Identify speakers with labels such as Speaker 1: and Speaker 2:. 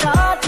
Speaker 1: shot